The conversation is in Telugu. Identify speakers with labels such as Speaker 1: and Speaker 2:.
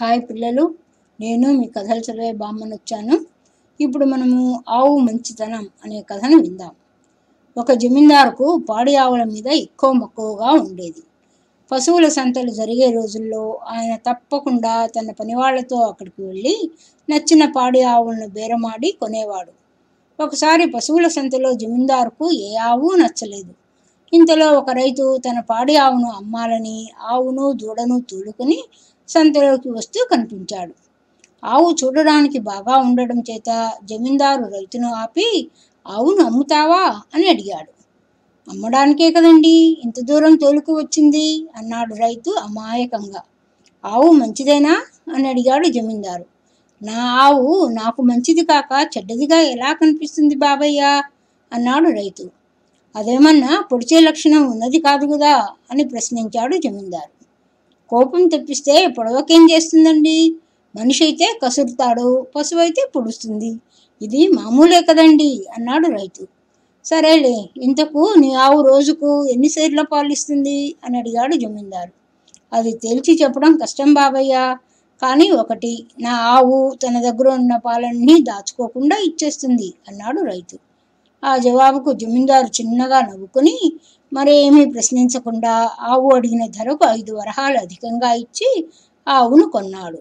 Speaker 1: హాయ్ పిల్లలు నేను మీ కథలు చదివే బామ్మను వచ్చాను. ఇప్పుడు మనము ఆవు మంచితనం అనే కథను విందాం. ఒక జమీందారుకు పాడి ఆవుల మీద ఎక్కువ మక్కువగా ఉండేది. పశువుల సంతలు జరిగే రోజుల్లో ఆయన తప్పకుండా తన పనివాళ్ళతో అక్కడికి వెళ్ళి నచ్చిన పాడి ఆవులను బేరమాడి కొనేవాడు. ఒకసారి పశువుల సంతలో జమీందారుకు ఏ ఆవు నచ్చలేదు. ఇంతలో ఒక రైతు తన పాడి ఆవును అమ్మాలని ఆవును దూడను తోలుకొని సంతలోకి వస్తూ కనిపించాడు. ఆవు చూడడానికి బాగా ఉండడం చేత జమీందారు రైతును ఆపి ఆవును అమ్ముతావా అని అడిగాడు. అమ్మడానికే కదండి ఇంత దూరం తోలుకు వచ్చింది? అన్నాడు రైతు అమాయకంగా. ఆవు మంచిదేనా? అని అడిగాడు జమీందారు. నా ఆవు నాకు మంచిది కాక చెడ్డదిగా ఎలా కనిపిస్తుంది బాబయ్య? అన్నాడు రైతు. అదేమన్నా పొడిచే లక్షణం ఉన్నది కాదు కదా? అని ప్రశ్నించాడు జమీందారు. కోపం తెప్పిస్తే పొడవకేం చేస్తుందండి? మనిషి అయితే కసురుతాడు పశువు అయితే పొడుస్తుంది. ఇది మామూలే కదండి అన్నాడు రైతు. సరేలే ఇంతకు నీ ఆవు రోజుకు ఎన్ని సేర్ల పాలు ఇస్తుంది అని అడిగాడు జమీందారు. అది తేల్చి చెప్పడం కష్టం బాబయ్య. కానీ ఒకటి నా ఆవు తన దగ్గర ఉన్న పాలన్నీ దాచుకోకుండా ఇచ్చేస్తుంది అన్నాడు రైతు. ఆ జవాబుకు జమీందారు చిన్నగా నవ్వుకుని మరేమీ ప్రశ్నించకుండా ఆవు అడిగిన ధరకు ఐదు వరహాలు అధికంగా ఇచ్చి ఆవును కొన్నాడు.